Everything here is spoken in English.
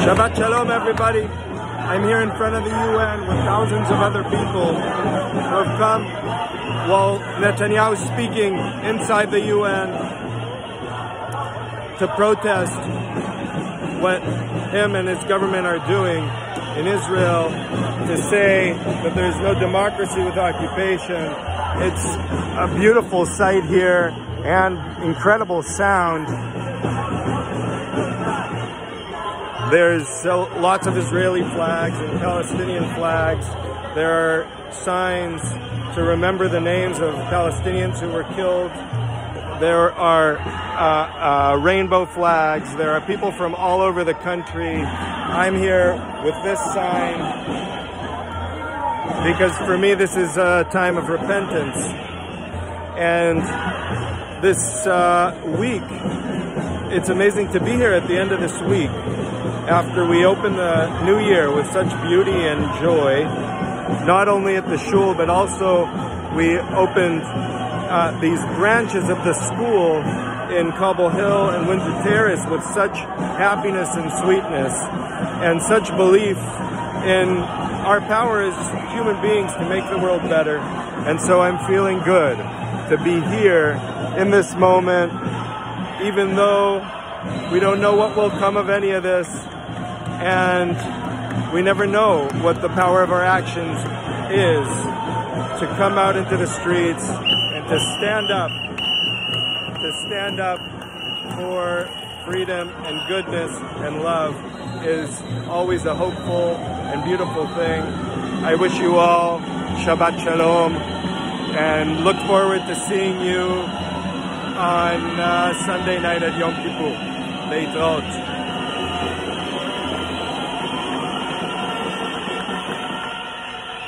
Shabbat Shalom, everybody. I'm here in front of the UN with thousands of other people who have come while Netanyahu is speaking inside the UN to protest what him and his government are doing in Israel to say that there's no democracy with occupation. It's a beautiful sight here and incredible sound. There's lots of Israeli flags and Palestinian flags. There are signs to remember the names of Palestinians who were killed. There are uh, uh, rainbow flags. There are people from all over the country. I'm here with this sign because for me this is a time of repentance. And this uh, week, it's amazing to be here at the end of this week after we open the new year with such beauty and joy, not only at the shul, but also we opened uh, these branches of the school in Cobble Hill and Windsor Terrace with such happiness and sweetness and such belief in our power as human beings to make the world better. And so I'm feeling good to be here in this moment, even though we don't know what will come of any of this, and we never know what the power of our actions is to come out into the streets and to stand up, to stand up for freedom and goodness and love is always a hopeful and beautiful thing. I wish you all Shabbat Shalom and look forward to seeing you on uh, Sunday night at Yom Kippur. Late out.